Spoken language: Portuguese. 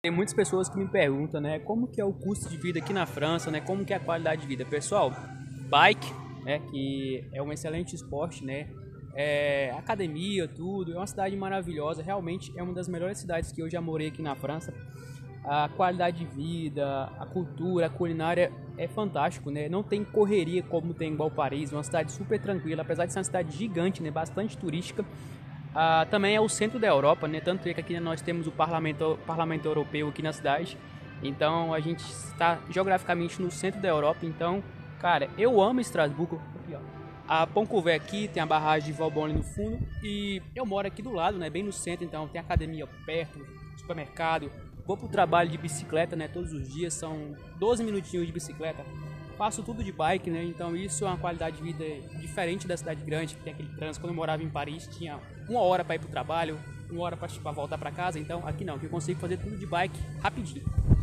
Tem muitas pessoas que me perguntam, né, como que é o custo de vida aqui na França, né, como que é a qualidade de vida. Pessoal, bike, né, que é um excelente esporte, né, é, academia, tudo, é uma cidade maravilhosa, realmente é uma das melhores cidades que eu já morei aqui na França. A qualidade de vida, a cultura, a culinária é fantástico, né? Não tem correria como tem igual Paris, uma cidade super tranquila, apesar de ser uma cidade gigante, né, bastante turística. Ah, também é o centro da Europa, né? Tanto é que aqui nós temos o Parlamento, Parlamento Europeu aqui na cidade. Então a gente está geograficamente no centro da Europa. Então, cara, eu amo Estrasburgo. Aqui, ó. A Poncouvé aqui tem a barragem de Valbonne no fundo e eu moro aqui do lado, né? Bem no centro, então tem academia perto, supermercado. Vou pro trabalho de bicicleta, né? Todos os dias são 12 minutinhos de bicicleta faço tudo de bike, né? Então isso é uma qualidade de vida diferente da cidade grande, que tem aquele trânsito. Quando eu morava em Paris, tinha uma hora para ir pro trabalho, uma hora para voltar para casa. Então aqui não, aqui eu consigo fazer tudo de bike rapidinho.